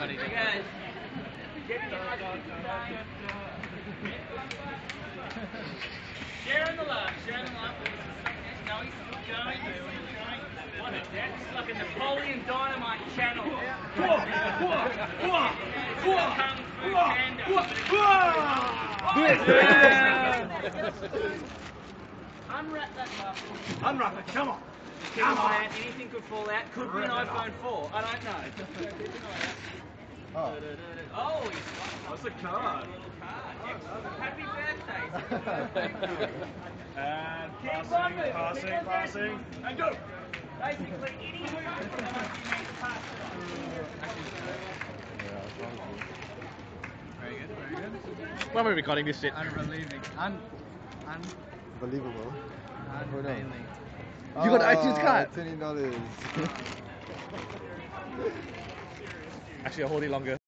Sharing the love, sharing the love. No, he's going, he's going. What a death. This is like a Napoleon Dynamite channel. Unwrap that muscle. Unwrap it, come on. Come on, anything could fall out. Could be an iPhone 4. I don't know. Oh. Oh, he's What's the card? Happy birthday. And Keep on passing, moving. passing, passing, and go. Basically, any movement from the monkey makes a pass. Very good, very good. When are we recording this shit? Unbelieving. Un, un, Unbelievable. unbelieving. You got an iTunes card? Twenty dollars. Actually, a whole it longer.